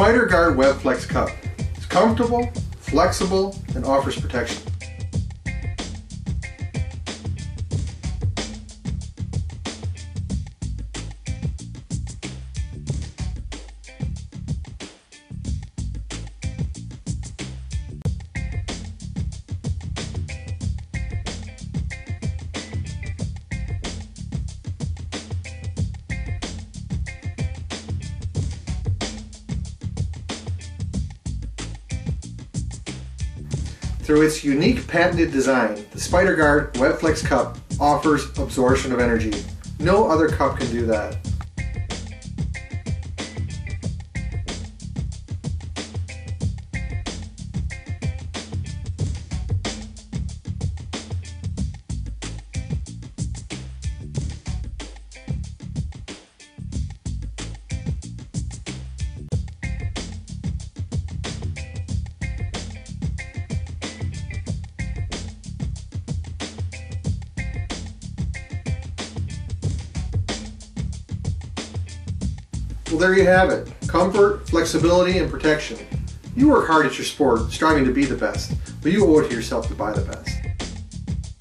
Spider Guard Web Flex Cup. It's comfortable, flexible, and offers protection. Through its unique patented design, the SpiderGuard WebFlex cup offers absorption of energy. No other cup can do that. Well, there you have it. Comfort, flexibility, and protection. You work hard at your sport, striving to be the best, but you owe it to yourself to buy the best.